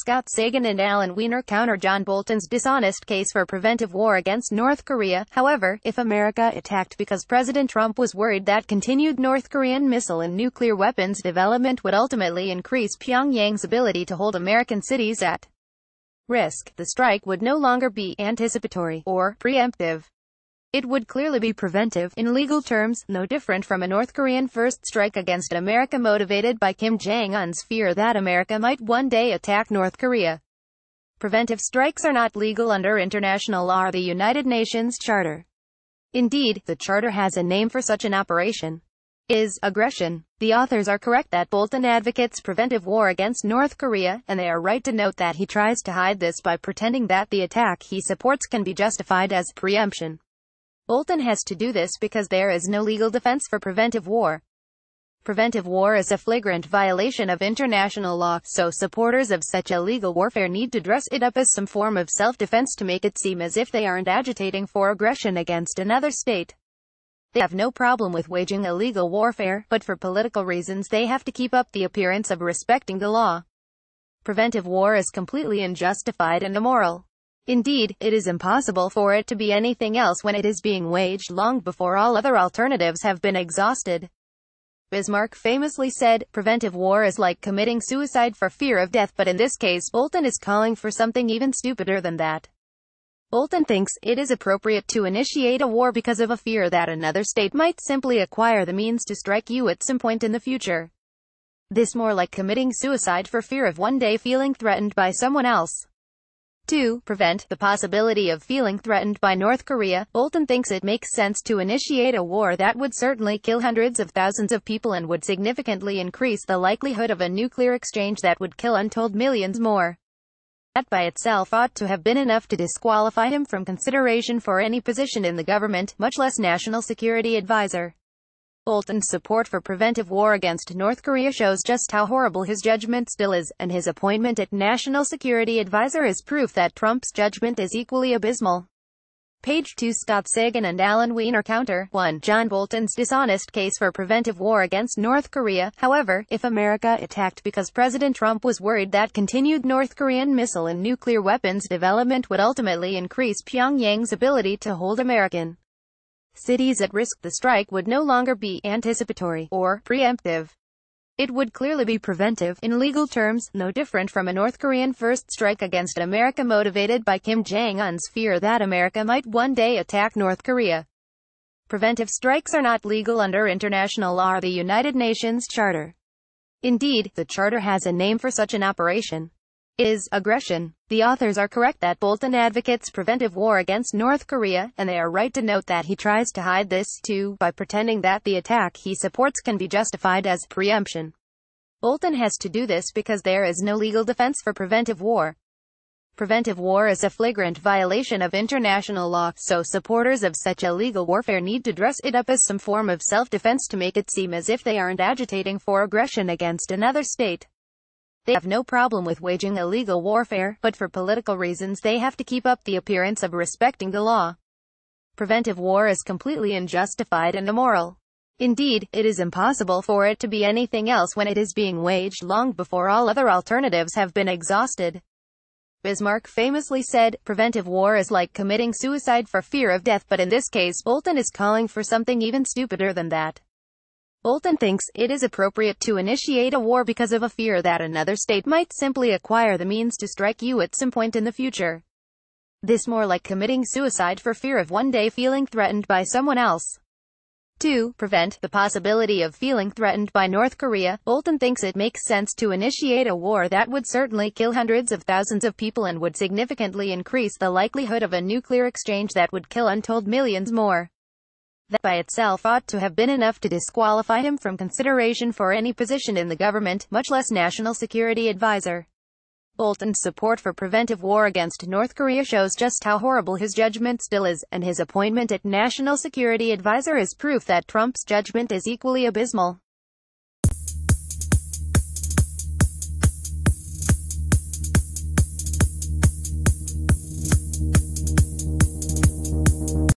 Scott Sagan and Allen Weiner counter John Bolton's dishonest case for preventive war against North Korea. However, if America attacked because President Trump was worried that continued North Korean missile and nuclear weapons development would ultimately increase Pyongyang's ability to hold American cities at risk, the strike would no longer be anticipatory or preemptive. It would clearly be preventive, in legal terms, no different from a North Korean first strike against America motivated by Kim Jong-un's fear that America might one day attack North Korea. Preventive strikes are not legal under international law or the United Nations Charter. Indeed, the Charter has a name for such an operation. Is aggression. The authors are correct that Bolton advocates preventive war against North Korea, and they are right to note that he tries to hide this by pretending that the attack he supports can be justified as preemption. Bolton has to do this because there is no legal defense for preventive war. Preventive war is a flagrant violation of international law, so supporters of such illegal warfare need to dress it up as some form of self-defense to make it seem as if they aren't agitating for aggression against another state. They have no problem with waging illegal warfare, but for political reasons they have to keep up the appearance of respecting the law. Preventive war is completely unjustified and immoral. Indeed, it is impossible for it to be anything else when it is being waged long before all other alternatives have been exhausted. Bismarck famously said, preventive war is like committing suicide for fear of death but in this case Bolton is calling for something even stupider than that. Bolton thinks it is appropriate to initiate a war because of a fear that another state might simply acquire the means to strike you at some point in the future. This more like committing suicide for fear of one day feeling threatened by someone else. 2. Prevent the possibility of feeling threatened by North Korea. Bolton thinks it makes sense to initiate a war that would certainly kill hundreds of thousands of people and would significantly increase the likelihood of a nuclear exchange that would kill untold millions more. That by itself ought to have been enough to disqualify him from consideration for any position in the government, much less national security advisor. Bolton's support for preventive war against North Korea shows just how horrible his judgment still is, and his appointment at National Security Advisor is proof that Trump's judgment is equally abysmal. Page 2 Scott Sagan and Allen Weiner counter 1. John Bolton's dishonest case for preventive war against North Korea. However, if America attacked because President Trump was worried that continued North Korean missile and nuclear weapons development would ultimately increase Pyongyang's ability to hold American cities at risk the strike would no longer be anticipatory or preemptive. It would clearly be preventive, in legal terms, no different from a North Korean first strike against America motivated by Kim Jong-un's fear that America might one day attack North Korea. Preventive strikes are not legal under international law or the United Nations Charter. Indeed, the Charter has a name for such an operation is aggression. The authors are correct that Bolton advocates preventive war against North Korea, and they are right to note that he tries to hide this, too, by pretending that the attack he supports can be justified as preemption. Bolton has to do this because there is no legal defense for preventive war. Preventive war is a flagrant violation of international law, so supporters of such illegal warfare need to dress it up as some form of self-defense to make it seem as if they aren't agitating for aggression against another state. They have no problem with waging illegal warfare, but for political reasons they have to keep up the appearance of respecting the law. Preventive war is completely unjustified and immoral. Indeed, it is impossible for it to be anything else when it is being waged long before all other alternatives have been exhausted. Bismarck famously said, preventive war is like committing suicide for fear of death but in this case Bolton is calling for something even stupider than that. Bolton thinks it is appropriate to initiate a war because of a fear that another state might simply acquire the means to strike you at some point in the future. This more like committing suicide for fear of one day feeling threatened by someone else. 2. Prevent the possibility of feeling threatened by North Korea. Bolton thinks it makes sense to initiate a war that would certainly kill hundreds of thousands of people and would significantly increase the likelihood of a nuclear exchange that would kill untold millions more. That by itself ought to have been enough to disqualify him from consideration for any position in the government, much less national security advisor. Bolton's support for preventive war against North Korea shows just how horrible his judgment still is, and his appointment at National Security Advisor is proof that Trump's judgment is equally abysmal.